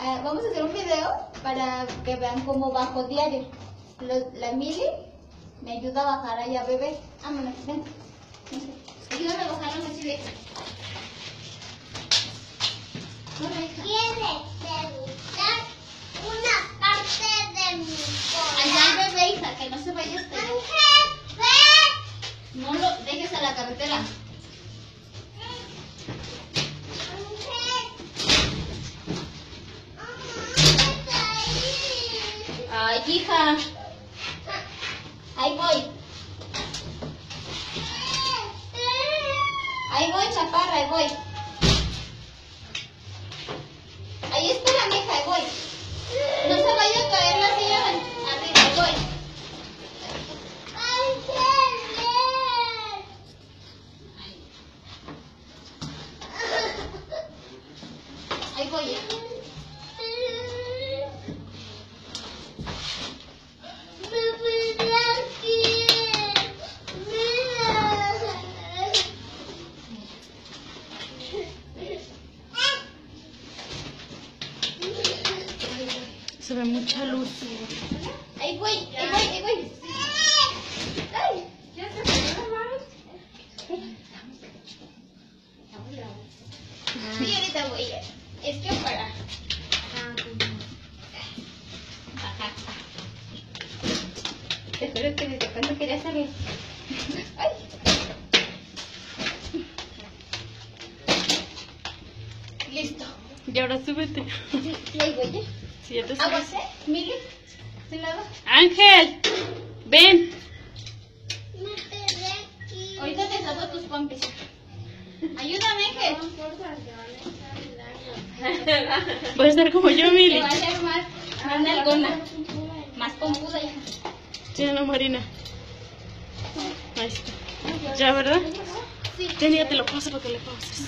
ah, vamos a hacer un video para que vean cómo bajo diario. La Mili me ayuda a bajar allá, bebé. Vámonos, ven. Ayúdame a bajar la. Ay, hija. Ahí voy. Ahí voy, chaparra, ahí voy. Ahí espérame, hija, ahí voy. No se vaya a caer la silla arriba, ahí voy. Ahí voy. hija. Se ve mucha luz. Ahí voy, ahí voy, ahí voy. Ay, ya mano. Sí, ahorita voy. Es que para. Ajá. Espero que desde cuando quería salir. Ay. Listo. Y ahora súbete. Sí, sí, ahí voy ya. Ya te subes. Aguas, ¿eh? Mili. ¿Se lava? Ángel, ven. Ahorita te saco tus pompis. Ayúdame, Ángel. Puedes estar como yo, Te Mili. va a hacer más, más nalgona. Más pompuda, hija. Sí, no, Marina. Ahí está. ¿Ya, verdad? Sí. Ten, ya te lo paso para que le pauses.